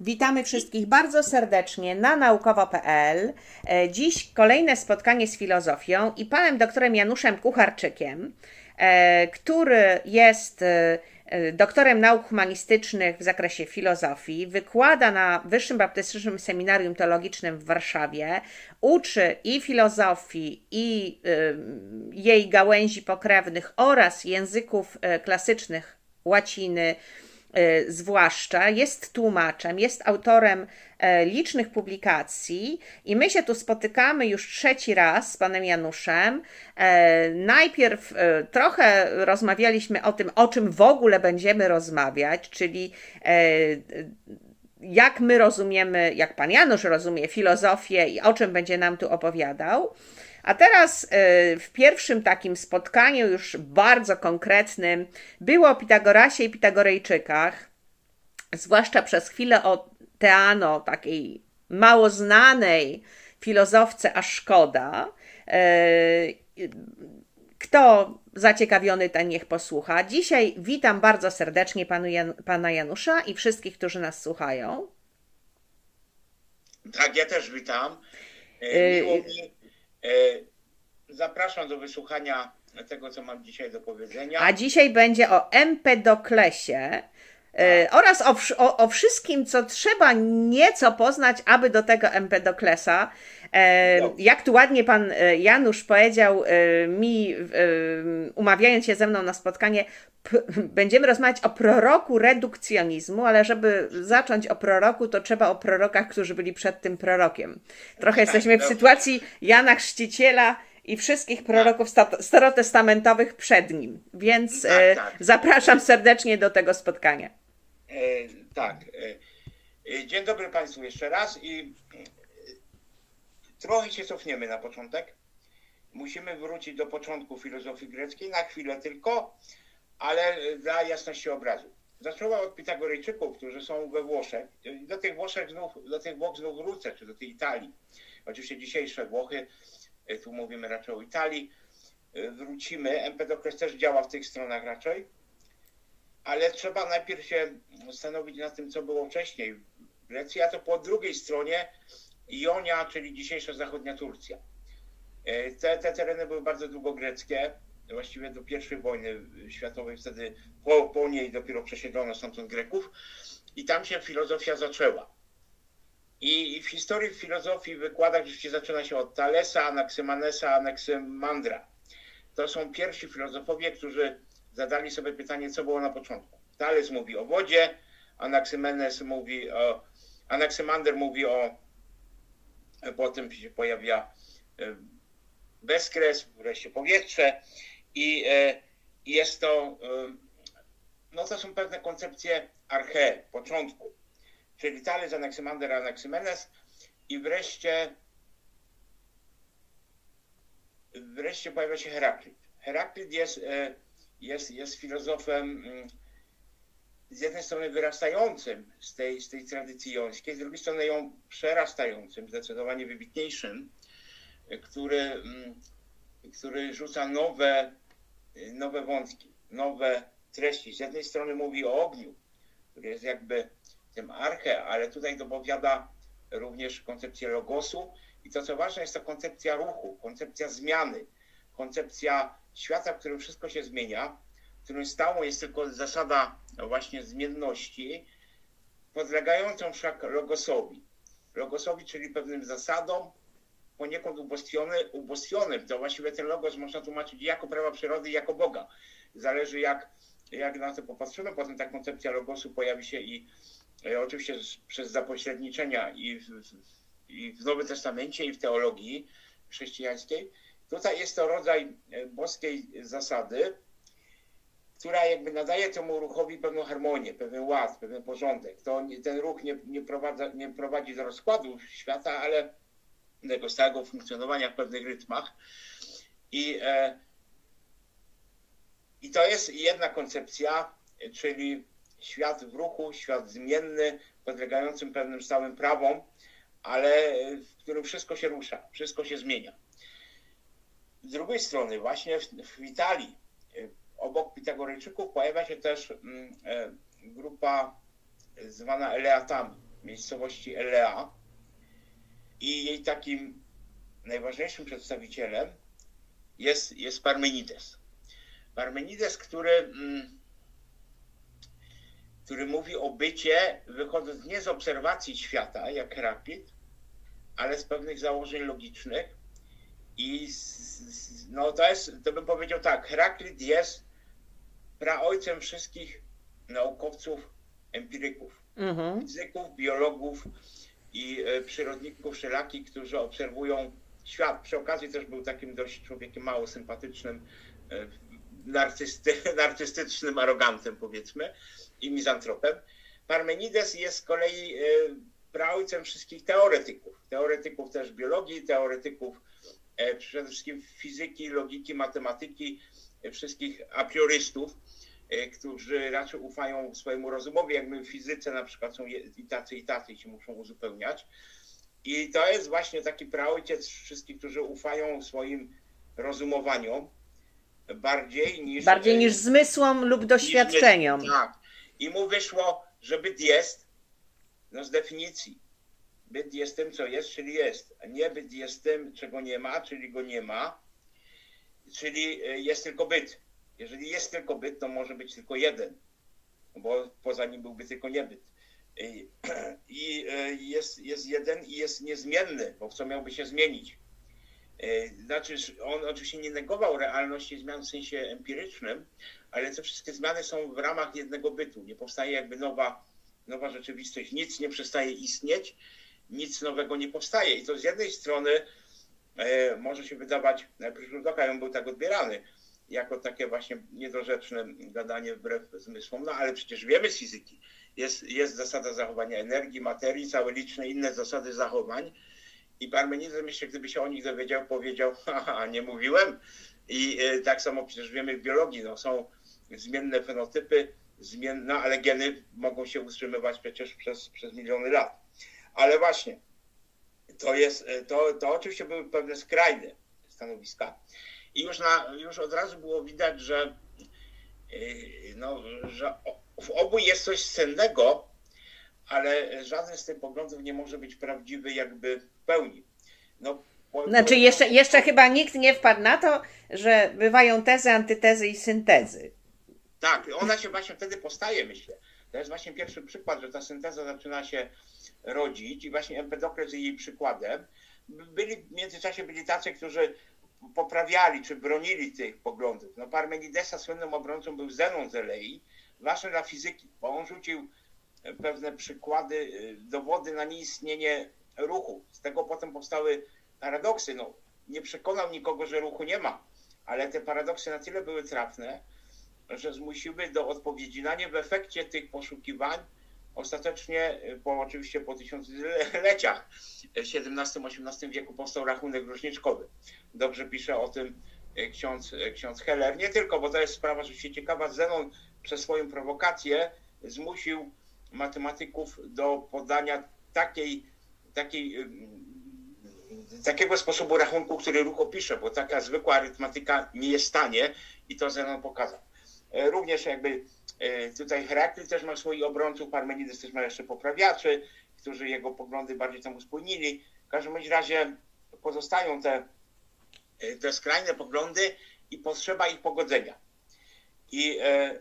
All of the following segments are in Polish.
Witamy wszystkich bardzo serdecznie na naukowo.pl. E, Dziś kolejne spotkanie z filozofią i panem doktorem Januszem Kucharczykiem, e, który jest e, doktorem nauk humanistycznych w zakresie filozofii, wykłada na Wyższym Baptystycznym Seminarium Teologicznym w Warszawie, uczy i filozofii, i jej gałęzi pokrewnych oraz języków klasycznych łaciny, zwłaszcza, jest tłumaczem, jest autorem e, licznych publikacji i my się tu spotykamy już trzeci raz z panem Januszem. E, Najpierw e, trochę rozmawialiśmy o tym, o czym w ogóle będziemy rozmawiać, czyli e, jak my rozumiemy, jak pan Janusz rozumie filozofię i o czym będzie nam tu opowiadał. A teraz y, w pierwszym takim spotkaniu, już bardzo konkretnym, było o Pitagorasie i Pitagorejczykach, zwłaszcza przez chwilę o Teano, takiej mało znanej filozofce, a szkoda. Y, Kto zaciekawiony, ten niech posłucha. Dzisiaj witam bardzo serdecznie panu Jan, pana Janusza i wszystkich, którzy nas słuchają. Tak, ja też witam. Y- Miło mi. E, Zapraszam do wysłuchania tego, co mam dzisiaj do powiedzenia. A dzisiaj będzie o Empedoklesie oraz o, o, o wszystkim, co trzeba nieco poznać, aby do tego Empedoklesa. E, jak tu ładnie pan e, Janusz powiedział e, mi, e, umawiając się ze mną na spotkanie, będziemy rozmawiać o proroku redukcjonizmu, ale żeby zacząć o proroku, to trzeba o prorokach, którzy byli przed tym prorokiem. Trochę jesteśmy w sytuacji Jana Chrzciciela i wszystkich proroków sta- starotestamentowych przed nim. Więc Tak, e, tak. zapraszam serdecznie do tego spotkania. E, tak. E, e, dzień dobry Państwu jeszcze raz i trochę się cofniemy na początek. Musimy wrócić do początku filozofii greckiej, na chwilę tylko, ale dla jasności obrazu. Zaczęła od Pitagorejczyków, którzy są we Włoszech. Do tych Włoszech znów, do tych Włoch znów wrócę, czy do tej Italii. Oczywiście dzisiejsze Włochy, tu mówimy raczej o Italii, wrócimy. Empedokles też działa w tych stronach raczej ale trzeba najpierw się zastanowić nad tym, co było wcześniej w Grecji, a to po drugiej stronie Ionia, czyli dzisiejsza zachodnia Turcja. E, Te, te tereny były bardzo długo greckie, właściwie do pierwszej wojny światowej, wtedy po, po niej dopiero przesiedlono stamtąd Greków i tam się filozofia zaczęła. I w historii filozofii w wykładach rzeczywiście zaczyna się od Thalesa, Anaksymanesa, Anaksymandra. To są pierwsi filozofowie, którzy zadali sobie pytanie, co było na początku. Thales mówi o wodzie, Anaksymenes mówi o, Anaksymander mówi o, potem się pojawia bezkres, wreszcie powietrze i e, jest to, e, no to są pewne koncepcje arche, początku, czyli Thales, Anaksymander, Anaksymenes i wreszcie wreszcie pojawia się Heraklit. Heraklit jest, e, jest, jest filozofem mm, z jednej strony wyrastającym z tej, z tej tradycji jońskiej, z drugiej strony ją przerastającym, zdecydowanie wybitniejszym, który, mm, który rzuca nowe, nowe wątki, nowe treści. Z jednej strony mówi o ogniu, który jest jakby tym arche, ale tutaj dopowiada również koncepcję logosu i to co ważne jest to koncepcja ruchu, koncepcja zmiany, koncepcja świata, w którym wszystko się zmienia, w którym stałą jest tylko zasada właśnie zmienności, podlegającą wszak logosowi. Logosowi, czyli pewnym zasadom, poniekąd ubostwiony, ubostwionym. To właściwie ten logos można tłumaczyć jako prawa przyrody, jako Boga. Zależy jak, jak na to popatrzymy. Potem ta koncepcja logosu pojawi się i e, oczywiście przez zapośredniczenia i w, i w Nowym Testamencie, i w teologii chrześcijańskiej. Tutaj jest to rodzaj e, boskiej zasady, która jakby nadaje temu ruchowi pewną harmonię, pewien ład, pewien porządek. To ten ruch nie, nie, prowadza, nie prowadzi do rozkładu świata, ale do stałego funkcjonowania w pewnych rytmach. I, e, I to jest jedna koncepcja, czyli świat w ruchu, świat zmienny, podlegającym pewnym stałym prawom, ale w którym wszystko się rusza, wszystko się zmienia. Z drugiej strony, właśnie w, w Italii, e, obok Pitagorejczyków pojawia się też mm, e, grupa zwana Eleatami. miejscowości Elea i jej takim najważniejszym przedstawicielem jest, jest Parmenides. Parmenides, który, mm, który mówi o bycie, wychodząc nie z obserwacji świata, jak Heraklit, ale z pewnych założeń logicznych. I no to jest, to bym powiedział tak, Heraklit jest praojcem wszystkich naukowców, empiryków, mhm. fizyków, biologów i e, przyrodników wszelakich, którzy obserwują świat. Przy okazji też był takim dość człowiekiem mało sympatycznym, e, narcysty, narcystycznym arogantem powiedzmy i mizantropem. Parmenides jest z kolei e, praojcem wszystkich teoretyków. Teoretyków też biologii, teoretyków przede wszystkim fizyki, logiki, matematyki, wszystkich apriorystów E, którzy raczej ufają swojemu rozumowi, jak my w fizyce na przykład są i tacy, i tacy i się muszą uzupełniać. I to jest właśnie taki praojciec wszystkich, którzy ufają swoim rozumowaniom bardziej niż... Bardziej niż zmysłom lub doświadczeniom. Niż, tak. I mu wyszło, że byt jest, no z definicji. Byt jest tym, co jest, czyli jest. Nie byt jest tym, czego nie ma, czyli go nie ma. Czyli e, jest tylko byt. Jeżeli jest tylko byt, to może być tylko jeden, bo poza nim byłby tylko niebyt. I, i e, jest, jest jeden i jest niezmienny, bo co miałby się zmienić? E, znaczy, on oczywiście nie negował realności zmian w sensie empirycznym, ale te wszystkie zmiany są w ramach jednego bytu. Nie powstaje jakby nowa, nowa rzeczywistość. Nic nie przestaje istnieć, nic nowego nie powstaje. I to z jednej strony e, może się wydawać, najpierw on był tak odbierany, jako takie właśnie niedorzeczne gadanie wbrew zmysłom, no ale przecież wiemy z fizyki, jest, jest zasada zachowania energii, materii, całe liczne inne zasady zachowań i Parmenides myślę, gdyby się o nich dowiedział, powiedział, haha, nie mówiłem i y, tak samo przecież wiemy w biologii, no są zmienne fenotypy, zmienne, ale geny mogą się utrzymywać przecież przez, przez miliony lat. Ale właśnie, to jest, to, to oczywiście były pewne skrajne stanowiska, i już, na, już od razu było widać, że, yy, no, że w obu jest coś cennego, ale żaden z tych poglądów nie może być prawdziwy jakby w pełni. No, znaczy jeszcze, jeszcze chyba nikt nie wpadł na to, że bywają tezy, antytezy i syntezy. Tak, ona się właśnie wtedy powstaje, myślę. To jest właśnie pierwszy przykład, że ta synteza zaczyna się rodzić i właśnie Empedokles jest jej przykładem. Byli w międzyczasie byli tacy, którzy poprawiali czy bronili tych poglądów. No Parmenidesa słynnym obrońcą był Zenon z Elei, ważny dla fizyki, bo on rzucił pewne przykłady, y, dowody na nieistnienie ruchu. Z tego potem powstały paradoksy. No, nie przekonał nikogo, że ruchu nie ma, ale te paradoksy na tyle były trafne, że zmusiły do odpowiedzi na nie w efekcie tych poszukiwań Ostatecznie, y, po, oczywiście po tysiącleciach, w XVII-XVIII wieku powstał rachunek różniczkowy. Dobrze pisze o tym y, ksiądz, y, ksiądz Heller. Nie tylko, bo to jest sprawa rzeczywiście ciekawa. Zenon przez swoją prowokację zmusił matematyków do podania takiej, takiej, takiego sposobu rachunku, który ruch opisze, bo taka zwykła arytmetyka nie jest stanie i to Zenon pokazał. Również jakby E, tutaj Heraklit też ma swoich obrońców, Parmenides też ma jeszcze poprawiaczy, którzy jego poglądy bardziej temu spójnili. W każdym razie pozostają te, e, te skrajne poglądy i potrzeba ich pogodzenia. I e,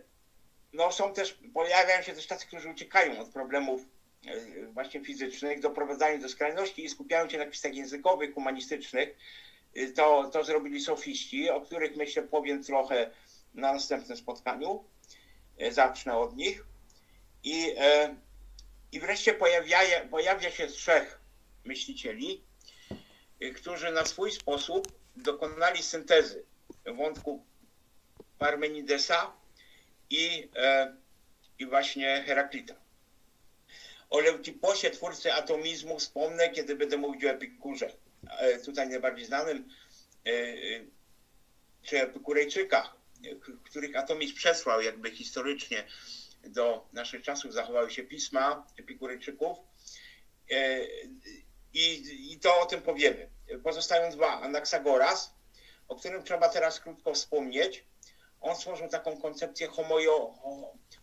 no, są też, pojawiają się też tacy, którzy uciekają od problemów właśnie fizycznych, doprowadzają do skrajności i skupiają się na kwestiach językowych, humanistycznych. To, to zrobili sofiści, o których myślę powiem trochę na następnym spotkaniu. E, zacznę od nich. I, e, i wreszcie pojawia, pojawia się trzech myślicieli, e, którzy na swój sposób dokonali syntezy wątku Parmenidesa i, i właśnie Heraklita. O Leuciposie, twórcy atomizmu, wspomnę, kiedy będę mówić o Epikurze. Tutaj najbardziej znanym, czy Epikurejczykach, których atomizm przesłał jakby historycznie do naszych czasów, zachowały się pisma Epikurejczyków. E, I, I to o tym powiemy. Pozostają dwa. Anaxagoras, o którym trzeba teraz krótko wspomnieć. On stworzył taką koncepcję homojo,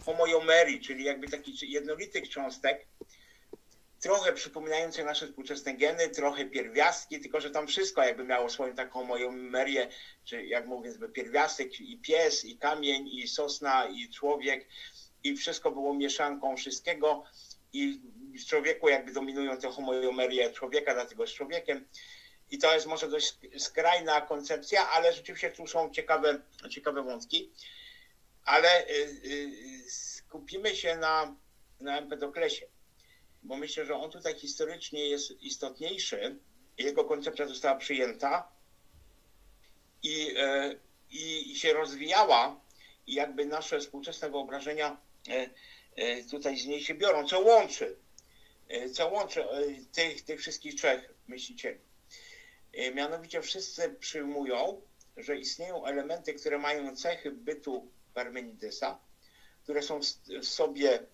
homojomerii, czyli jakby takich jednolitych cząstek, trochę przypominające nasze współczesne geny, trochę pierwiastki, tylko że tam wszystko jakby miało swoją taką moją merię, czy jak mówię, pierwiastek i pies, i kamień, i sosna, i człowiek, i wszystko było mieszanką wszystkiego i w człowieku jakby dominują te homojomerie człowieka, dlatego z człowiekiem. I to jest może dość skrajna koncepcja, ale rzeczywiście tu są ciekawe, ciekawe wątki. Ale y, y, skupimy się na, na Empedoklesie, bo myślę, że on tutaj historycznie jest istotniejszy. Jego koncepcja została przyjęta i, y, i, i się rozwijała, i jakby nasze współczesne wyobrażenia tutaj z niej się biorą, co łączy, co łączy tych, tych wszystkich trzech myślicieli. Mianowicie wszyscy przyjmują, że istnieją elementy, które mają cechy bytu Parmenidesa, które są w sobie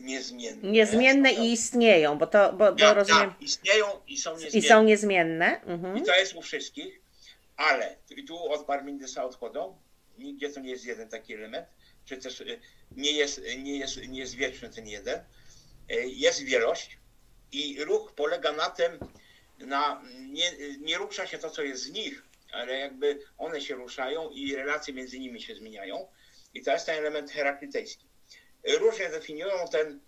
niezmienne. Niezmienne i istnieją, bo to bo, bo tak, rozumiem. Tak, istnieją i są niezmienne. I są niezmienne. Mhm. I to jest u wszystkich, ale tu od Parmenidesa odchodzą. Nigdzie to nie jest jeden taki element, czy też y, nie jest, nie jest, nie jest wieczny ten jeden. Y, jest wielość i ruch polega na tym, na, nie, nie rusza się to, co jest z nich, ale jakby one się ruszają i relacje między nimi się zmieniają. I to jest ten element heraklitejski. Różnie definiują ten,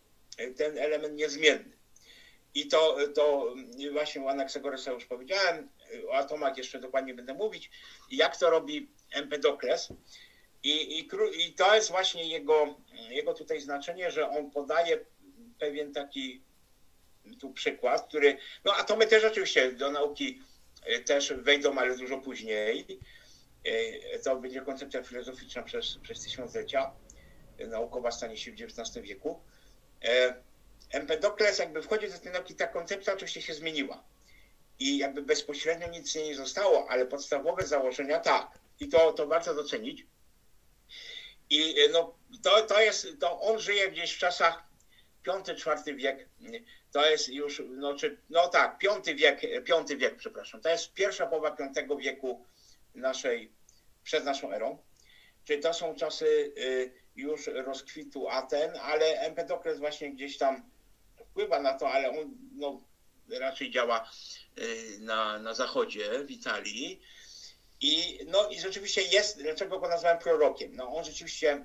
ten element niezmienny. I to, to właśnie o Anaxagoresa już powiedziałem, o atomach jeszcze dokładnie będę mówić. Jak to robi Empedokles. I, i, I to jest właśnie jego, jego tutaj znaczenie, że on podaje pewien taki tu przykład, który, no atomy też oczywiście do nauki e, też wejdą, ale dużo później. E, to będzie koncepcja filozoficzna przez, przez tysiąclecia. Naukowa stanie się w XIX wieku. E, Empedokles jakby wchodzi do tej nauki, ta koncepcja oczywiście się zmieniła. I jakby bezpośrednio nic nie zostało, ale podstawowe założenia tak. I to, to warto docenić. I no, to, to jest, to on żyje gdzieś w czasach V-IV wiek to jest już, no, czy, no tak, piąty wiek, piąty wiek, przepraszam, to jest pierwsza połowa piątego wieku naszej, przed naszą erą. Czyli to są czasy y, już rozkwitu Aten, ale Empedokles właśnie gdzieś tam wpływa na to, ale on no, raczej działa y, na, na zachodzie, w Italii. I, no, I rzeczywiście jest, dlaczego go nazwałem prorokiem? No, on rzeczywiście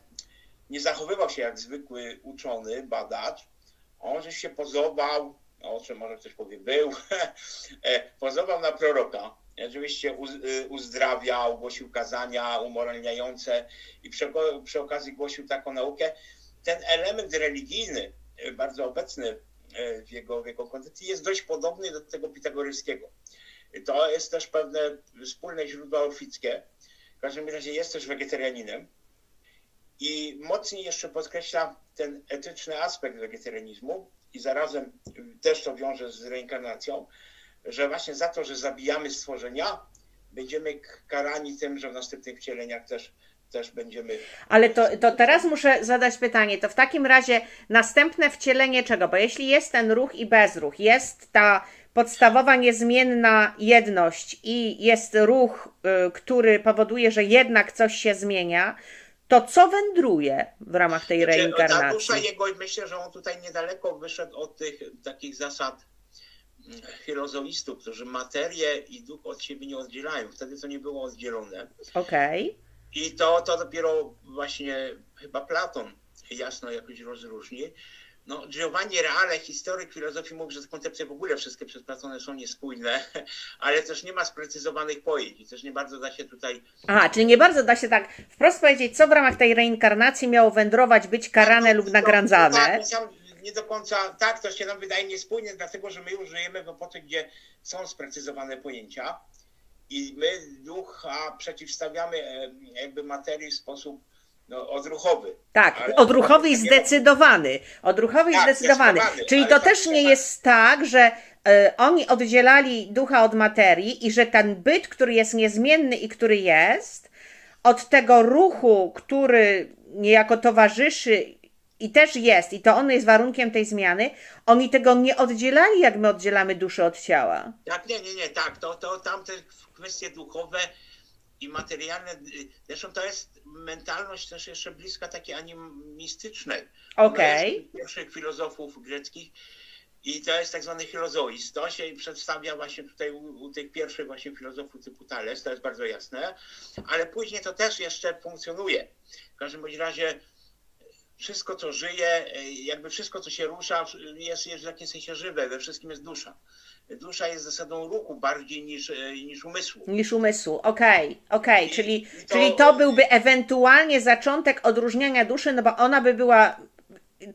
nie zachowywał się jak zwykły uczony, badacz, on się pozował, o czym może ktoś powie, był, e, pozował na proroka. Oczywiście y, uzdrawiał, głosił kazania umoralniające i przy, przy okazji głosił taką naukę. Ten element religijny, e, bardzo obecny e, w jego, w jego koncepcji, jest dość podobny do tego pitagoryjskiego. To jest też pewne wspólne źródła orfickie. W każdym razie jest też wegetarianinem i mocniej jeszcze podkreśla ten etyczny aspekt wegetarianizmu i zarazem też to wiąże z reinkarnacją, że właśnie za to, że zabijamy stworzenia, będziemy karani tym, że w następnych wcieleniach też, też będziemy. Ale to, to teraz muszę zadać pytanie, to w takim razie następne wcielenie czego? Bo jeśli jest ten ruch i bezruch, jest ta podstawowa niezmienna jedność i jest ruch, y, który powoduje, że jednak coś się zmienia, to co wędruje w ramach tej znaczy, reinkarnacji? Ta dusza jego, myślę, że on tutaj niedaleko wyszedł od tych takich zasad filozoistów, którzy materię i duch od siebie nie oddzielają. Wtedy to nie było oddzielone. Okej. Okay. I to, to dopiero właśnie chyba Platon jasno jakoś rozróżni. No, Giovanni Reale, historyk filozofii, mówi, że te koncepcje w ogóle wszystkie przez Platone są niespójne, ale też nie ma sprecyzowanych pojęć i też nie bardzo da się tutaj... Aha, czyli nie bardzo da się tak wprost powiedzieć, co w ramach tej reinkarnacji miało wędrować, być karane tak, lub to, nagradzane. Tak, nie do końca, tak, to się nam wydaje niespójne, dlatego że my już żyjemy w epoce, gdzie są sprecyzowane pojęcia i my ducha przeciwstawiamy jakby materii w sposób no, odruchowy. Tak, ale odruchowy i zdecydowany. Odruchowy tak, i zdecydowany. Czyli to też nie jest tak, że y, oni oddzielali ducha od materii i że ten byt, który jest niezmienny i który jest, od tego ruchu, który niejako towarzyszy i też jest, i to on jest warunkiem tej zmiany, oni tego nie oddzielali, jak my oddzielamy duszę od ciała. Tak, nie, nie, nie, tak, to, to tamte kwestie duchowe i materialne. Zresztą to jest mentalność też jeszcze bliska takiej animistycznej. Okej. Okay. Pierwszych filozofów greckich I to jest tak zwany filozoizm. To się przedstawia właśnie tutaj u, u, tych pierwszych właśnie filozofów typu Thales, to jest bardzo jasne, ale później to też jeszcze funkcjonuje. W każdym bądź razie wszystko, co żyje, jakby wszystko, co się rusza, jest, jest w jakimś sensie żywe, we wszystkim jest dusza. Dusza jest zasadą ruchu bardziej niż, niż umysłu. Niż umysłu, okej, okay, okej, okay. czyli, to... czyli to byłby ewentualnie zaczątek odróżniania duszy, no bo ona by była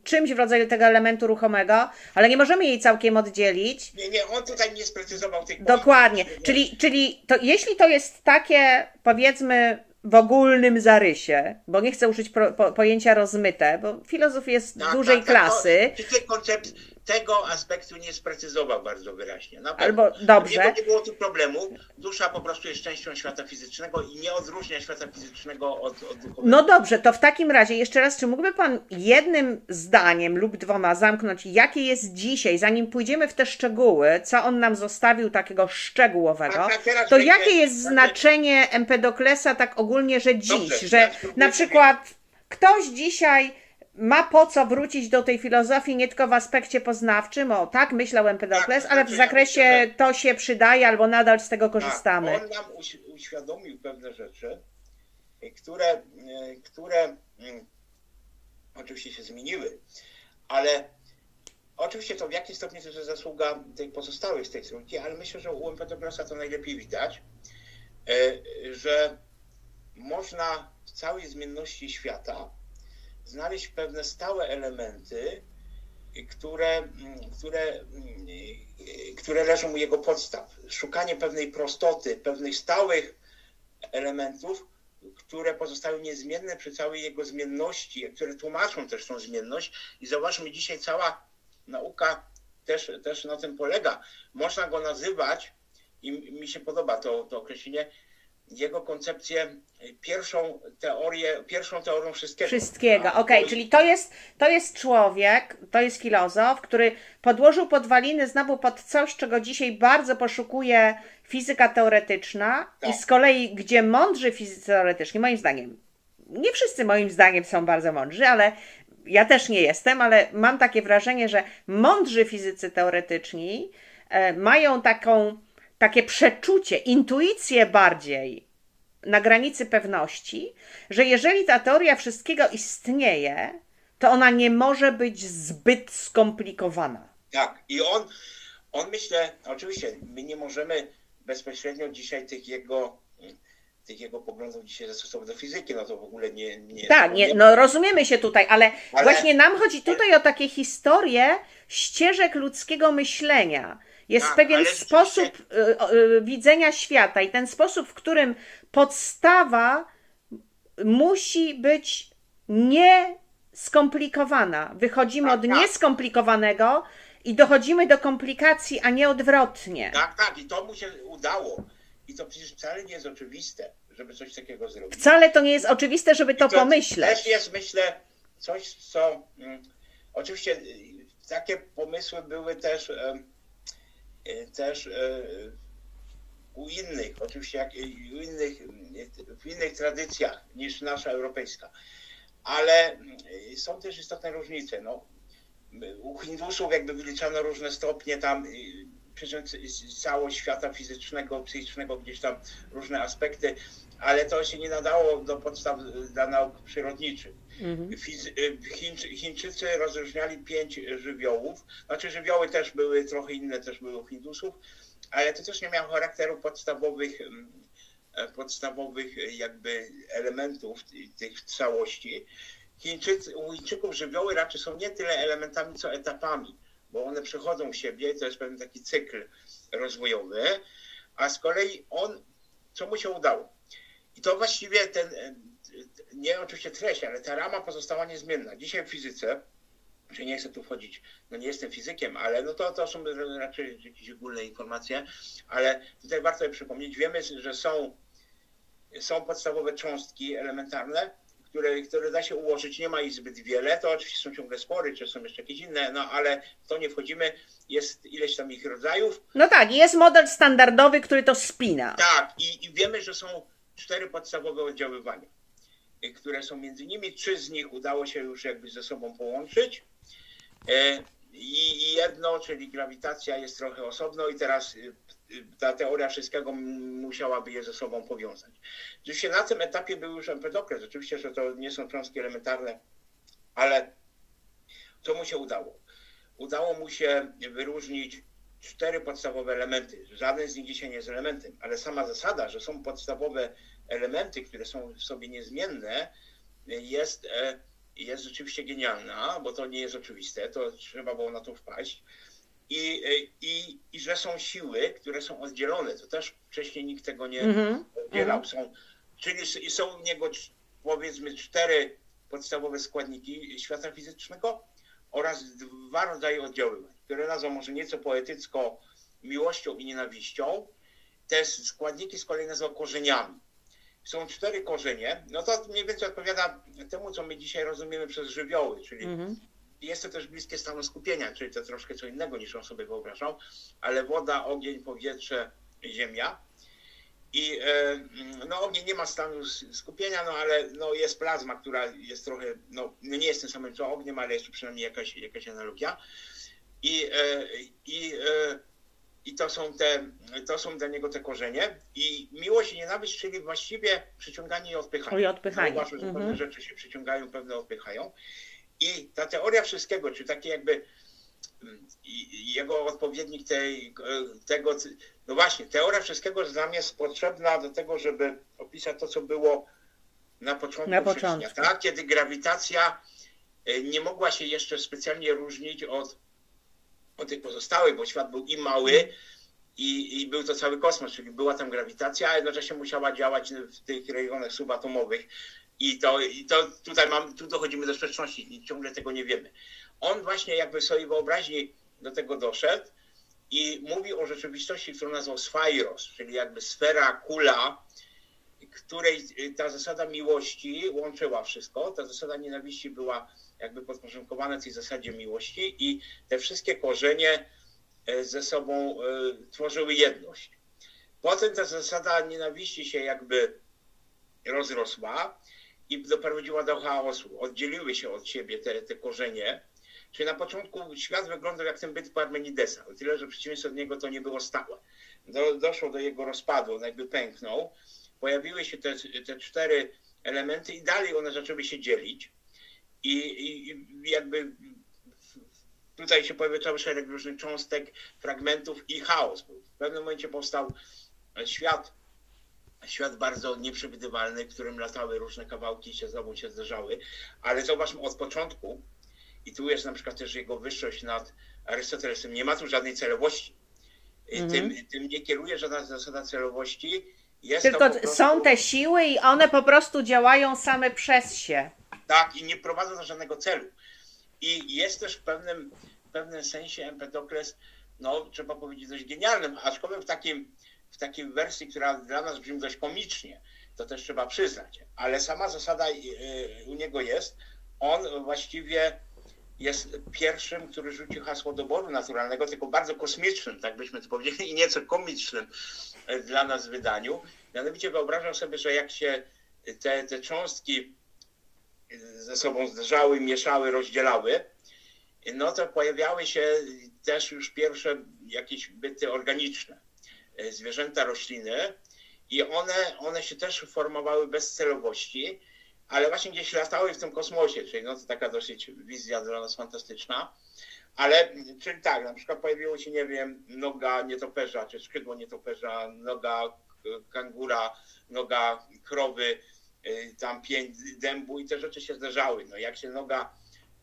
czymś w rodzaju tego elementu ruchomego, ale nie możemy jej całkiem oddzielić. Nie, nie, on tutaj nie sprecyzował tych Dokładnie, czyli, czyli to, jeśli to jest takie, powiedzmy, w ogólnym zarysie, bo nie chcę użyć pro, po, pojęcia rozmyte, bo filozof jest tak, dużej tak, klasy. Tak, to, koncept tego aspektu nie sprecyzował bardzo wyraźnie. Albo dobrze. Nie, nie było tu problemu. Dusza po prostu jest częścią świata fizycznego i nie odróżnia świata fizycznego od, od duchowego. No dobrze, to w takim razie jeszcze raz, czy mógłby Pan jednym zdaniem lub dwoma zamknąć, jakie jest dzisiaj, zanim pójdziemy w te szczegóły, co on nam zostawił takiego szczegółowego, to jakie jest znaczenie Empedoklesa tak ogólnie, że dziś, dobrze, że na przykład ktoś dzisiaj ma po co wrócić do tej filozofii nie tylko w aspekcie poznawczym, o tak myślał Empedokles, tak, ale w zakresie to się przydaje albo nadal z tego korzystamy. Tak, on nam uświadomił pewne rzeczy, które, które mm, oczywiście się zmieniły, ale oczywiście to w jakimś stopniu to jest zasługa tej pozostałej z tej trójki, ale myślę, że u Empedoklesa to najlepiej widać, e, że można w całej zmienności świata znaleźć pewne stałe elementy, które, które, które leżą u jego podstaw. Szukanie pewnej prostoty, pewnych stałych elementów, które pozostały niezmienne przy całej jego zmienności, które tłumaczą też tą zmienność. I zauważmy, dzisiaj cała nauka też, też na tym polega. Można go nazywać, i mi się podoba to, to określenie, jego koncepcję, pierwszą teorię, pierwszą teorią wszystkiego. Wszystkiego, okej, okay. czyli to jest, to jest człowiek, to jest filozof, który podłożył podwaliny znowu pod coś, czego dzisiaj bardzo poszukuje fizyka teoretyczna tak. i z kolei, gdzie mądrzy fizycy teoretyczni, moim zdaniem, nie wszyscy moim zdaniem są bardzo mądrzy, ale ja też nie jestem, ale mam takie wrażenie, że mądrzy fizycy teoretyczni e, mają taką takie przeczucie, intuicję bardziej na granicy pewności, że jeżeli ta teoria wszystkiego istnieje, to ona nie może być zbyt skomplikowana. Tak, i on, on myślę, oczywiście, my nie możemy bezpośrednio dzisiaj tych jego tych jego poglądów dzisiaj zastosować do fizyki, no to w ogóle nie... nie tak, nie, no rozumiemy się tutaj, ale, ale, właśnie nam chodzi tutaj o takie historie ścieżek ludzkiego myślenia. Jest tak, pewien sposób y, y, widzenia świata i ten sposób, w którym podstawa musi być nieskomplikowana. Wychodzimy tak, od tak. nieskomplikowanego i dochodzimy do komplikacji, a nie odwrotnie. Tak, tak, i to mu się udało. I to przecież wcale nie jest oczywiste, żeby coś takiego zrobić. Wcale to nie jest oczywiste, żeby to, to pomyśleć. Też jest, myślę, coś, co. Mm, oczywiście y, takie pomysły były też. Też e, u innych, oczywiście jak, u innych, w innych tradycjach niż nasza europejska. Ale mm, są też istotne różnice. No, u Hindusów jakby wyliczano różne stopnie tam całość świata fizycznego, psychicznego, gdzieś tam różne aspekty, ale to się nie nadało do podstaw dla nauk przyrodniczych. Mhm. Y, Chińczycy rozróżniali pięć żywiołów, znaczy żywioły też były trochę inne, też były u Hindusów, ale to też nie miało charakteru podstawowych, mm, e, podstawowych jakby elementów tych całości. Chińczycy, u Chińczyków żywioły raczej są nie tyle elementami, co etapami, bo one przechodzą w siebie, to jest pewien taki cykl rozwojowy, a z kolei on, co mu się udało? I to właściwie ten nie oczywiście treść, ale ta rama pozostała niezmienna. Dzisiaj w fizyce, czy nie chcę tu wchodzić, no nie jestem fizykiem, ale no to, to są raczej jakieś ogólne informacje, ale tutaj warto przypomnieć, wiemy, że są, są podstawowe cząstki elementarne, które, które da się ułożyć, nie ma ich zbyt wiele, to oczywiście są ciągle spory, czy są jeszcze jakieś inne, no ale w to nie wchodzimy, jest ileś tam ich rodzajów. No tak, jest model standardowy, który to spina. Tak, i, i wiemy, że są cztery podstawowe oddziaływania które są między nimi. Trzy z nich udało się już jakby ze sobą połączyć. E, I jedno, czyli grawitacja jest trochę osobno i teraz y, y, ta teoria wszystkiego musiałaby je ze sobą powiązać. Oczywiście na tym etapie był już Empedokles. Oczywiście, że to nie są cząstki elementarne, ale co mu się udało? Udało mu się wyróżnić cztery podstawowe elementy. Żaden z nich dzisiaj nie jest elementem, ale sama zasada, że są podstawowe elementy, które są w sobie niezmienne, jest, e, jest rzeczywiście genialna, bo to nie jest oczywiste, to trzeba było na to wpaść. I, e, i, i że są siły, które są oddzielone. To też wcześniej nikt tego nie mm-hmm. oddzielał. Są, czyli są u niego powiedzmy cztery podstawowe składniki świata fizycznego oraz dwa rodzaje oddziaływań, które nazwą może nieco poetycko miłością i nienawiścią. Te składniki z kolei nazwał korzeniami są cztery korzenie, no to mniej więcej odpowiada temu, co my dzisiaj rozumiemy przez żywioły, czyli mhm. Jest to też bliskie stanu skupienia, czyli to troszkę co innego niż on sobie wyobrażał, ale woda, ogień, powietrze, ziemia. I e, no, ogień nie ma stanu skupienia, no ale no, jest plazma, która jest trochę, no nie jest tym samym co ogniem, ale jest tu przynajmniej jakaś, jakaś analogia. I, e, i e, i to są, te, to są dla niego te korzenie. I miłość i nienawiść, czyli właściwie przyciąganie i odpychanie. I odpychanie. Zauważ, że mhm. pewne rzeczy się przyciągają, pewne odpychają. I ta teoria wszystkiego, czy taki jakby mm, jego odpowiednik tej, tego, no właśnie, teoria wszystkiego mnie jest potrzebna do tego, żeby opisać to, co było na początku, na początku. tak? kiedy grawitacja e, nie mogła się jeszcze specjalnie różnić od od tych pozostałych, bo świat był i mały, i, i był to cały kosmos, czyli była tam grawitacja, a jednocześnie musiała działać w tych rejonach subatomowych. I to, i to tutaj mam, tu dochodzimy do sprzeczności ciągle tego nie wiemy. On właśnie jakby swojej wyobraźni do tego doszedł i mówi o rzeczywistości, którą nazwał Sphairos, czyli jakby sfera, kula, której ta zasada miłości łączyła wszystko. Ta zasada nienawiści była jakby podporządkowane tej zasadzie miłości i te wszystkie korzenie e, ze sobą e, tworzyły jedność. Potem ta zasada nienawiści się jakby rozrosła i doprowadziła do chaosu. Oddzieliły się od siebie te, te korzenie. Czyli na początku świat wyglądał jak ten byt Parmenidesa, o tyle, że przeciwieństwo od niego to nie było stałe. Do, doszło do jego rozpadu, on jakby pęknął. Pojawiły się te, te cztery elementy i dalej one zaczęły się dzielić. I, i jakby tutaj się pojawia cały szereg różnych cząstek, fragmentów i chaos. W pewnym momencie powstał świat, świat bardzo nieprzewidywalny, w którym latały różne kawałki się znowu się zdarzały, ale zobaczmy od początku, i tu jest na przykład też jego wyższość nad Arystotelesem, nie ma tu żadnej celowości. Mhm. Tym, tym nie kieruje żadna zasada celowości. Jest Tylko prostu... są te siły i one po prostu działają same przez się tak, i nie prowadzą do żadnego celu. I jest też w pewnym, w pewnym sensie Empedokles, no trzeba powiedzieć, dość genialnym, aczkolwiek w takim, w takiej wersji, która dla nas brzmi dość komicznie, to też trzeba przyznać. Ale sama zasada y, u niego jest, on właściwie jest pierwszym, który rzucił hasło doboru naturalnego, tylko bardzo kosmicznym, tak byśmy to powiedzieli, i nieco komicznym y, dla nas wydaniu. Mianowicie wyobrażam sobie, że jak się te, te cząstki ze sobą zderzały, mieszały, rozdzielały, no to pojawiały się też już pierwsze jakieś byty organiczne, zwierzęta, rośliny i one, one się też formowały bez celowości, ale właśnie gdzieś latały w tym kosmosie, czyli no to taka dosyć wizja dla nas fantastyczna. Ale, czyli tak, na przykład pojawiło się, nie wiem, noga nietoperza, czy skrzydło nietoperza, noga kangura, noga krowy, Y, tam pięć dębu i te rzeczy się zdarzały. No jak się noga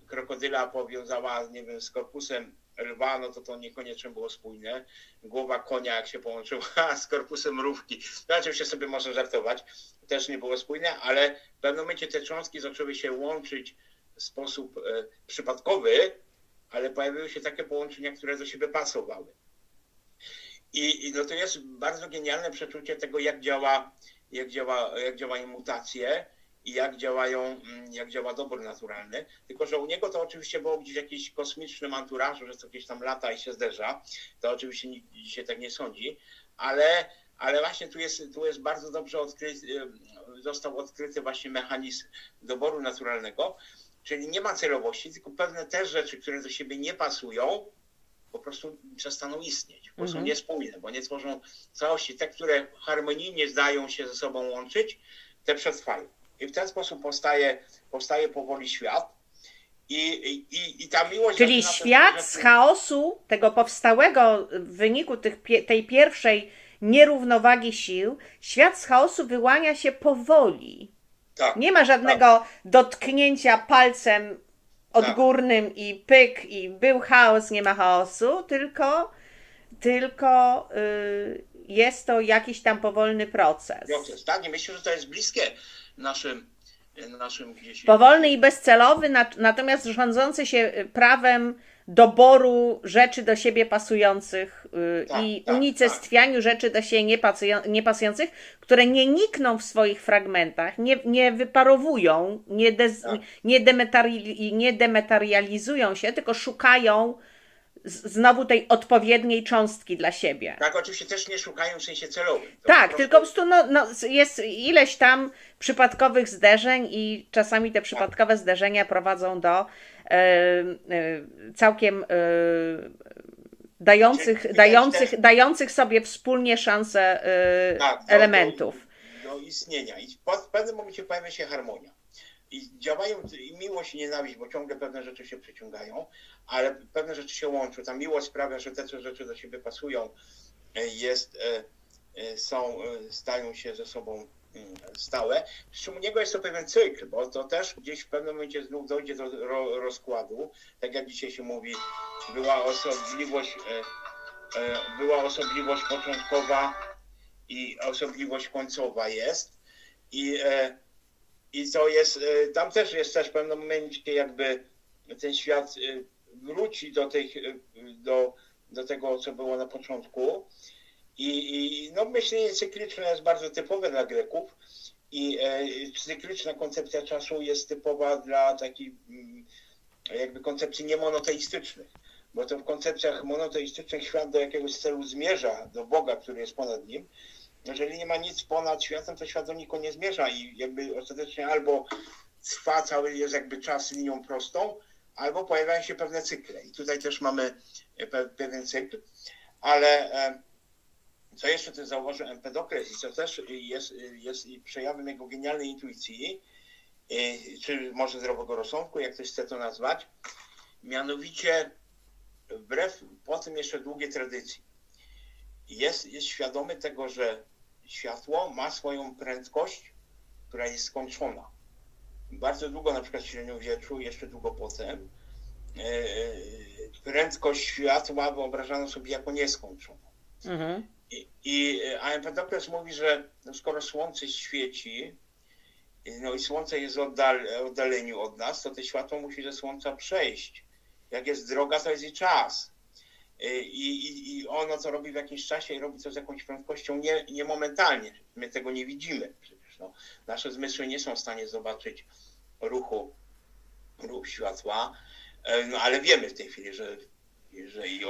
krokodyla powiązała, nie wiem, z korpusem lwa, no to to niekoniecznie było spójne. Głowa konia, jak się połączyła z korpusem mrówki, no oczywiście sobie można żartować, też nie było spójne, ale w pewnym momencie te cząstki zaczęły się łączyć w sposób e, przypadkowy, ale pojawiły się takie połączenia, które do siebie pasowały. I, i no to jest bardzo genialne przeczucie tego, jak działa jak, działa, jak działają mutacje i jak działają, mm, jak działa dobór naturalny. Tylko, że u niego to oczywiście było gdzieś jakiś kosmiczny anturażu, że to gdzieś tam lata i się zderza. To oczywiście dzisiaj tak nie sądzi, ale, ale właśnie tu jest, tu jest bardzo dobrze odkryty, został odkryty właśnie mechanizm doboru naturalnego, czyli nie ma celowości, tylko pewne te rzeczy, które do siebie nie pasują, po prostu przestaną istnieć, bo mhm. są niespójne, bo nie tworzą całości. Te, które harmonijnie zdają się ze sobą łączyć, te przetrwają. I w ten sposób powstaje, powstaje powoli świat. I, i, i ta miłość. Czyli świat z chaosu, tego powstałego w wyniku tych, tej pierwszej nierównowagi sił, świat z chaosu wyłania się powoli. Tak, nie ma żadnego tak. dotknięcia palcem odgórnym tak. i pyk, i był chaos, nie ma chaosu, tylko, tylko y, jest to jakiś tam powolny proces. Proces, tak, i myślę, że to jest bliskie naszym, naszym gdzieś... Powolny i bezcelowy, natomiast rządzący się prawem doboru rzeczy do siebie pasujących yy, tak, i tak, unicestwianiu tak. rzeczy do siebie niepasujących, które nie nikną w swoich fragmentach, nie, nie wyparowują, nie, dez, tak. nie, demetari, nie demetarializują się, tylko szukają znowu tej odpowiedniej cząstki dla siebie. Tak, oczywiście też nie szukają w sensie celowym. Tak, po tylko po prostu no, no, jest ileś tam przypadkowych zderzeń i czasami te przypadkowe zderzenia prowadzą do e, e, całkiem e, dających, dających, dających sobie wspólnie szansę e, tak, do, elementów. Do, do, istnienia. I w pewnym momencie pojawia się harmonia. I działają i miłość i nienawiść, bo ciągle pewne rzeczy się przeciągają ale pewne rzeczy się łączą. Ta miłość sprawia, że te rzeczy do siebie pasują, e, jest, e, e, są, stają się ze sobą mm, stałe. Przy czym u niego jest to pewien cykl, bo to też gdzieś w pewnym momencie znów dojdzie do ro, rozkładu. Tak jak dzisiaj się mówi, była osobliwość, była osobliwość początkowa i osobliwość końcowa jest. I, i to jest, tam też jest też w pewnym momencie jakby ten świat wróci do, tych, do, do tego, co było na początku. I, i no, myślenie cykliczne jest bardzo typowe dla Greków i e, cykliczna koncepcja czasu jest typowa dla takich mm, jakby koncepcji niemonoteistycznych, bo to w koncepcjach monoteistycznych świat do jakiegoś celu zmierza, do Boga, który jest ponad nim. Jeżeli nie ma nic ponad światem, to świat do nikogo nie zmierza i jakby ostatecznie albo trwa cały, jest jakby czas linią prostą, albo pojawiają się pewne cykle. I tutaj też mamy e, pewien cykl, ale e, co jeszcze to zauważył Empedokles i co też jest, jest przejawem jego genialnej intuicji, e, czy może zdrowego rozsądku, jak ktoś chce to nazwać, mianowicie wbrew po tym jeszcze długiej tradycji jest, jest świadomy tego, że światło ma swoją prędkość, która jest skończona bardzo długo, na przykład w średniowieczu, jeszcze długo potem, e, e, prędkość światła wyobrażano sobie jako nieskończoną. Mhm. I, i, a Empedokles mówi, że no skoro słońce świeci, no i słońce jest oddal, oddaleniu od nas, to to światło musi ze słońca przejść. Jak jest droga, to jest i czas. E, I, i, I ono to robi w jakimś czasie i robi to z jakąś prędkością nie, nie momentalnie. My tego nie widzimy. No, nasze zmysły nie są w stanie zobaczyć ruchu, ruchu światła, e, no ale wiemy w tej chwili, że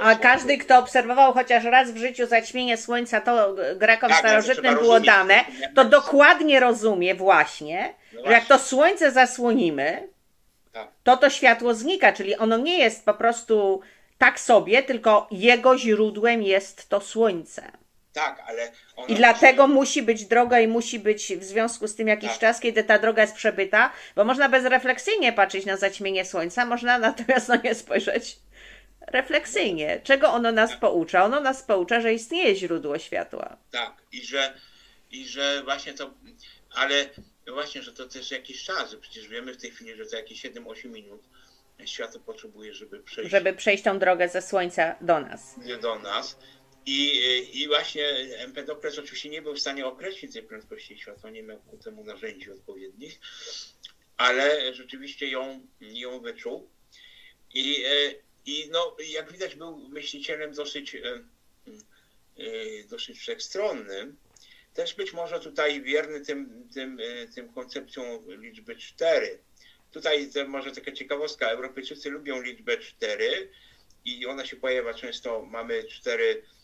a każdy, kto obserwował chociaż raz w życiu zaćmienie słońca, to Grekom tak, starożytnym było dane, to dokładnie rozumie właśnie, no że jak to słońce zasłonimy, tak. to to światło znika, czyli ono nie jest po prostu tak sobie, tylko jego źródłem jest to słońce. Tak, ale. I dlatego musi być droga i musi być w związku z tym jakiś tak. czas, kiedy ta droga jest przebyta, bo można bezrefleksyjnie patrzeć na zaćmienie słońca, można natomiast na nie spojrzeć refleksyjnie. Czego ono nas tak. poucza? Ono nas poucza, że istnieje źródło światła. Tak, i że, i że właśnie to. Ale właśnie, że to też jakiś czas, przecież wiemy w tej chwili, że to jakieś 7-8 minut światło potrzebuje, żeby przejść. Żeby przejść tą drogę ze słońca do nas. Do nas. I, I właśnie Empedokles oczywiście nie był w stanie określić tej prędkości światła, nie miał ku temu narzędzi odpowiednich, ale rzeczywiście ją, ją wyczuł. I, e, I no, jak widać, był myślicielem dosyć, e, e, dosyć wszechstronnym. Też być może tutaj wierny tym, tym, tym koncepcją liczby 4. Tutaj może taka ciekawostka, Europejczycy lubią liczbę 4 i ona się pojawia często, mamy 4 E,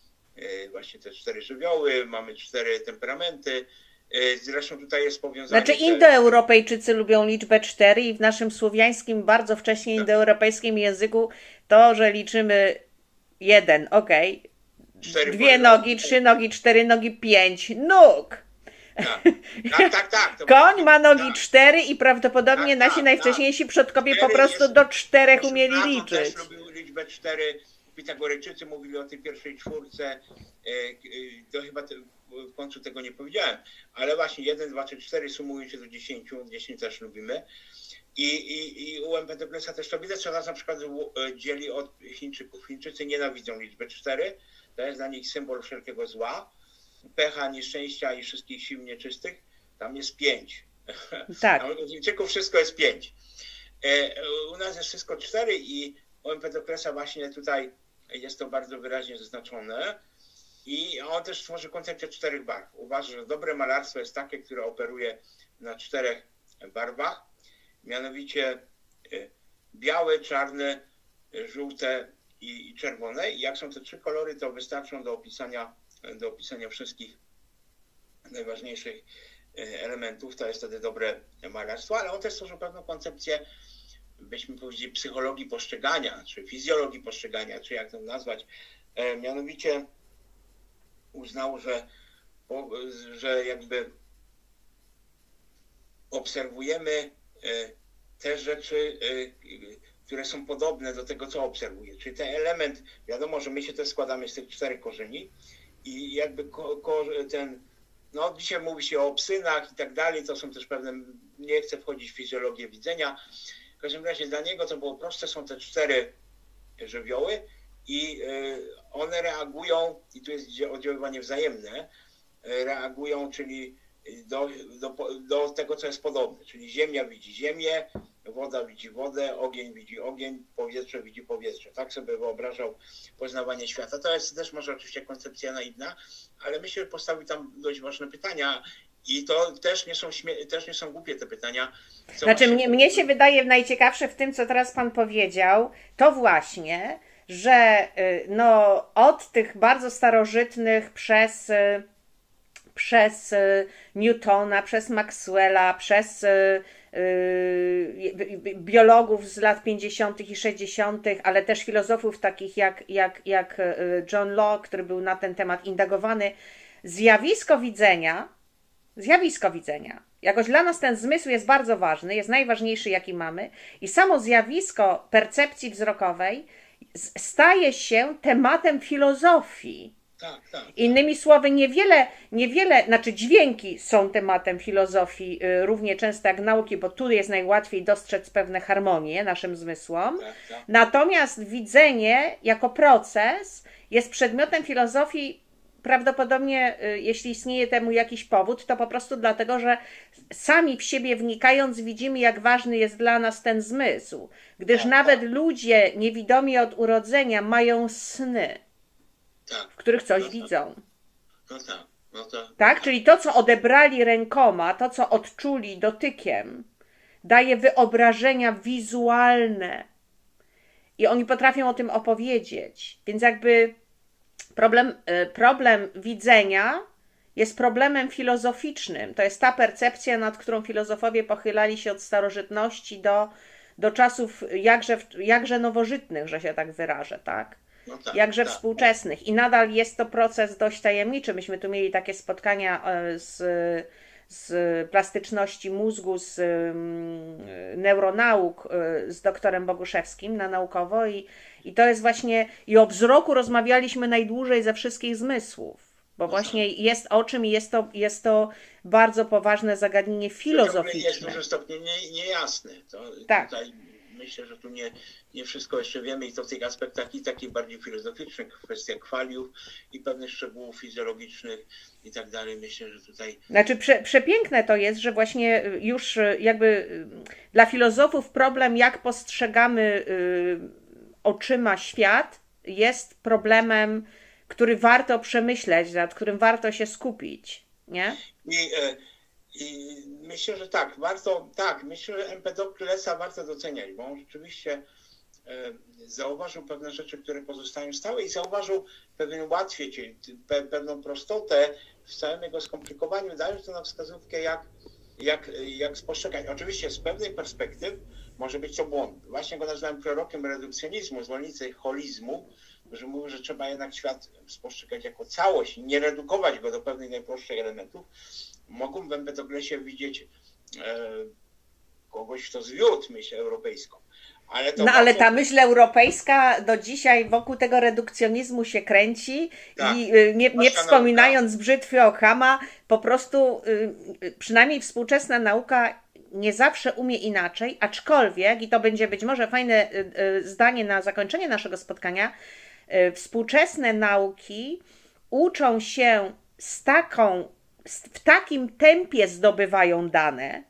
właśnie te cztery żywioły, mamy cztery temperamenty. E, zresztą tutaj jest powiązanie. Znaczy, Indoeuropejczycy lubią liczbę cztery i w naszym słowiańskim, bardzo wcześnie tak. indoeuropejskim języku to, że liczymy Jeden, okej. Dwie nogi, trzy nogi, cztery nogi, pięć nóg. Tak, tak, tak. tak Koń ma nogi tak. cztery i prawdopodobnie Tak, nasi tak, najwcześniejsi przodkowie po prostu jest- do czterech umieli też liczyć. lubił liczbę cztery. Pitagorejczycy mówili o tej pierwszej czwórce. E, e, To chyba w końcu tego nie powiedziałem. Ale właśnie jeden, dwa, trzy, cztery sumują się do dziesięciu. Dziesięć też lubimy. I, i, i u Empedoklesa też to widać, co nas na przykład e, dzieli od Chińczyków. Chińczycy nienawidzą liczby cztery. To jest dla nich symbol wszelkiego zła, pecha, nieszczęścia i wszystkich sił nieczystych. Tam jest pięć. Tak. A u Chińczyków wszystko jest pięć. E, U nas jest wszystko cztery i u Empedoklesa właśnie tutaj jest to bardzo wyraźnie zaznaczone. I on też tworzy koncepcję czterech barw. Uważa, że dobre malarstwo jest takie, które operuje na czterech barwach, mianowicie e, białe, czarne, żółte i, czerwone. I jak są te trzy kolory, to wystarczą do opisania, do opisania wszystkich najważniejszych e, elementów. To jest wtedy dobre malarstwo, ale on też stworzył pewną koncepcję, byśmy powiedzieli, psychologii postrzegania, czy fizjologii postrzegania, czy jak to nazwać. E, Mianowicie uznał, że, że jakby obserwujemy e, te rzeczy, e, które są podobne do tego, co obserwuje. Czyli ten element, wiadomo, że my się też składamy z tych czterech korzeni i jakby ko, ko, ten, no dzisiaj mówi się o psynach i tak dalej, to są też pewne, nie chcę wchodzić w fizjologię widzenia. W każdym razie dla niego to było proste, są te cztery żywioły i e, one reagują, i tu jest oddziaływanie wzajemne, e, reagują, czyli do, do, do tego, co jest podobne. Czyli ziemia widzi ziemię, woda widzi wodę, ogień widzi ogień, powietrze widzi powietrze. Tak sobie wyobrażał poznawanie świata. To jest też może oczywiście koncepcja naiwna, ale myślę, że postawił tam dość ważne pytania i to też nie są, też nie są głupie te pytania. Co Znaczy, właśnie- mnie, mnie się wydaje najciekawsze w tym, co teraz Pan powiedział, to właśnie, że y, no, od tych bardzo starożytnych przez, y, przez y, Newtona, przez Maxwella, przez biologów z lat 50. i 60., ale też filozofów takich jak, jak, jak John Locke, który był na ten temat indagowany, zjawisko widzenia zjawisko widzenia. Jakoś dla nas ten zmysł jest bardzo ważny, jest najważniejszy, jaki mamy, i samo zjawisko percepcji wzrokowej staje się tematem filozofii. Tak, tak. Innymi słowy, niewiele, niewiele, znaczy dźwięki są tematem filozofii y, równie często jak nauki, bo tu jest najłatwiej dostrzec pewne harmonie naszym zmysłom. tak, tak. Natomiast widzenie jako proces jest przedmiotem filozofii prawdopodobnie, y, jeśli istnieje temu jakiś powód, to po prostu dlatego, że sami w siebie wnikając widzimy, jak ważny jest dla nas ten zmysł. Gdyż Tak, nawet tak. ludzie niewidomi od urodzenia mają sny, tak. w których coś No tak. widzą. No tak, no to. Tak? Czyli to, co odebrali rękoma, to, co odczuli dotykiem, daje wyobrażenia wizualne. I oni potrafią o tym opowiedzieć. Więc jakby problem, e, problem widzenia jest problemem filozoficznym. To jest ta percepcja, nad którą filozofowie pochylali się od starożytności do, do czasów jakże, jakże nowożytnych, że się tak wyrażę, tak? No tak, jakże tak. współczesnych. I nadal jest to proces dość tajemniczy. Myśmy tu mieli takie spotkania e, z, z plastyczności mózgu, z mm, neuronauk e, z doktorem Boguszewskim na naukowo i, i to jest właśnie, i o wzroku rozmawialiśmy najdłużej ze wszystkich zmysłów. Bo właśnie jest o czym i jest to, jest to bardzo poważne zagadnienie Jest filozoficzne. w dużym stopniu nie, niejasne. To Tak. Tutaj myślę, że tu nie, nie wszystko jeszcze wiemy i to w tych aspektach i takich bardziej filozoficznych, kwestia kwaliów i pewnych szczegółów fizjologicznych i tak dalej. Myślę, że tutaj Znaczy, prze, przepiękne to jest, że właśnie y, już y, jakby y, dla filozofów problem, jak postrzegamy oczyma świat, jest problemem, który warto przemyśleć, nad którym warto się skupić. Nie? I, e, I myślę, że tak, warto, tak, myślę, że Empedoklesa warto doceniać, bo on rzeczywiście e, zauważył pewne rzeczy, które pozostają stałe i zauważył pewien łatwiej, pewną prostotę w całym jego skomplikowaniu, dając to na wskazówkę, jak, jak, jak spostrzegać. Oczywiście z pewnej perspektywy może być to błąd. Właśnie go nazwałem prorokiem redukcjonizmu, zwolennicy holizmu, że mówił, że trzeba jednak świat spostrzegać jako całość, nie redukować go do pewnych najprostszych elementów, mogą w Empedoklesie widzieć e, kogoś, kto zwiódł myśl europejską. Ale no ale ta myśl europejska do dzisiaj wokół tego redukcjonizmu się kręci tak. i y, nie, nie wspominając brzytwy Okama, po prostu y, y, przynajmniej współczesna nauka nie zawsze umie inaczej, aczkolwiek, i to będzie być może fajne zdanie na zakończenie naszego spotkania, współczesne nauki uczą się z taką, w takim tempie zdobywają dane,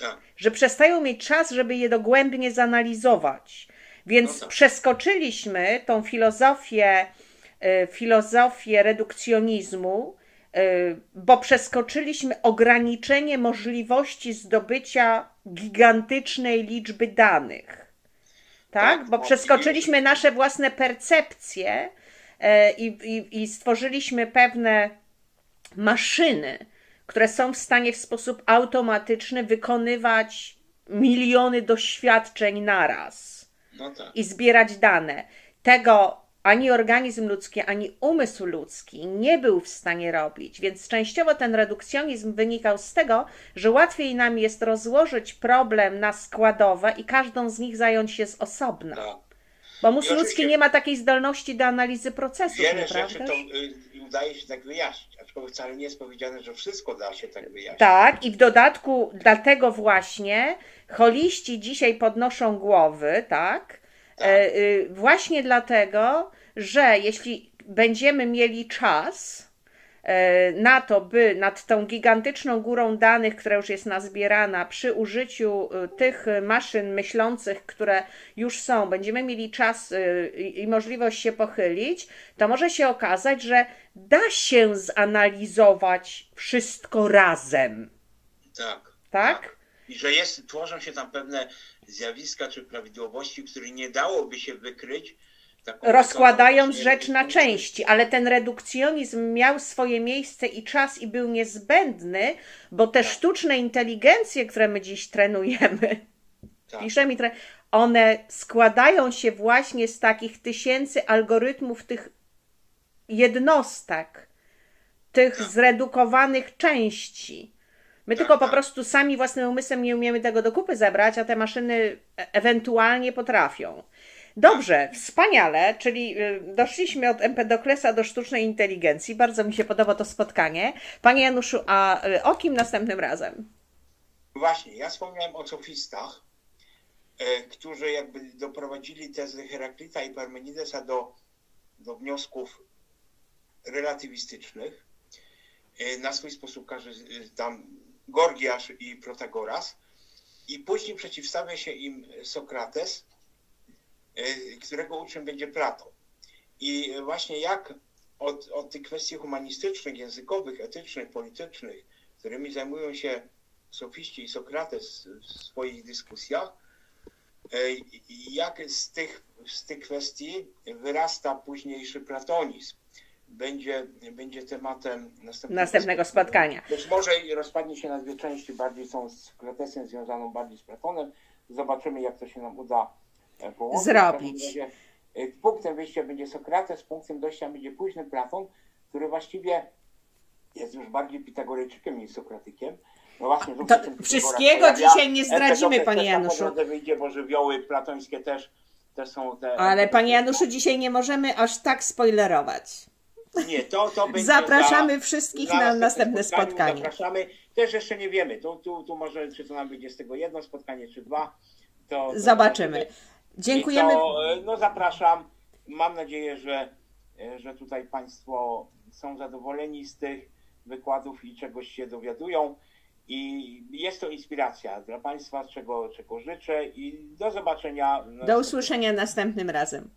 tak. że przestają mieć czas, żeby je dogłębnie zanalizować. Więc no tak. przeskoczyliśmy tą filozofię, y, filozofię redukcjonizmu, y, bo przeskoczyliśmy ograniczenie możliwości zdobycia gigantycznej liczby danych. Tak? tak bo przeskoczyliśmy nasze własne percepcje y, i, i, i stworzyliśmy pewne maszyny, które są w stanie w sposób automatyczny wykonywać miliony doświadczeń naraz no tak. i zbierać dane. Tego ani organizm ludzki, ani umysł ludzki nie był w stanie robić, więc częściowo ten redukcjonizm wynikał z tego, że łatwiej nam jest rozłożyć problem na składowe i każdą z nich zająć się z osobna. No. Bo mózg ludzki nie ma takiej zdolności do analizy procesów. Wiele rzeczy to udaje się tak wyjaśnić, aczkolwiek wcale nie jest powiedziane, że wszystko da się tak wyjaśnić. Tak, i w dodatku dlatego właśnie holiści dzisiaj podnoszą głowy, tak? tak. E, y, właśnie dlatego, że jeśli będziemy mieli czas, na to, by nad tą gigantyczną górą danych, która już jest nazbierana, przy użyciu e, tych maszyn myślących, które już są, będziemy mieli czas e, i możliwość się pochylić, to może się okazać, że da się zanalizować wszystko razem. Tak. Tak? tak. I że jest, tworzą się tam pewne zjawiska czy prawidłowości, które nie dałoby się wykryć rozkładając rzecz na części, ale ten redukcjonizm miał swoje miejsce i czas i był niezbędny, bo te tak. sztuczne inteligencje, które my dziś trenujemy, tak. piszemy, one składają się właśnie z takich tysięcy algorytmów, tych jednostek, tych tak. zredukowanych części. My tak, tylko po tak. prostu sami własnym umysłem nie umiemy tego do kupy zebrać, a te maszyny e- ewentualnie potrafią. Dobrze, wspaniale, czyli y, doszliśmy od Empedoklesa do sztucznej inteligencji. Bardzo mi się podoba to spotkanie. Panie Januszu, a y, o kim następnym razem? Właśnie, ja wspomniałem o sofistach, e, którzy jakby doprowadzili tezy Heraklita i Parmenidesa do, do wniosków relatywistycznych. E, na swój sposób każdy tam Gorgiasz i Protagoras. I później przeciwstawia się im Sokrates, którego uczniem będzie Platon. I właśnie jak od, od tych kwestii humanistycznych, językowych, etycznych, politycznych, którymi zajmują się sofiści i Sokrates w swoich dyskusjach, e, jak z tych, z tych kwestii wyrasta późniejszy platonizm. Będzie, będzie tematem następnego, następnego spotkania. Być może rozpadnie się na dwie części, bardziej są z Sokratesem związaną bardziej z Platonem. Zobaczymy, jak to się nam uda. Zrobić. Y, punktem wyjścia będzie Sokrates, punktem dojścia będzie późny Platon, który właściwie jest już bardziej pitagorejczykiem niż sokratykiem. No właśnie, to wszystkiego dzisiaj nie zdradzimy, panie Januszu. Wyjdzie, bo żywioły platońskie też, też są te... Ale panie Januszu, dzisiaj nie możemy aż tak spoilerować. Nie, to, to będzie Zapraszamy za, wszystkich za na następne spotkanie. Zapraszamy. Też jeszcze nie wiemy. Tu, tu, tu może, czy to nam będzie z tego jedno spotkanie, czy dwa. To, to Zobaczymy. Dziękujemy. To, e, no zapraszam. Mam nadzieję, że, e, że tutaj Państwo są zadowoleni z tych wykładów i czegoś się dowiadują. I jest to inspiracja dla Państwa, czego, czego życzę i do zobaczenia. Do usłyszenia następnym razem.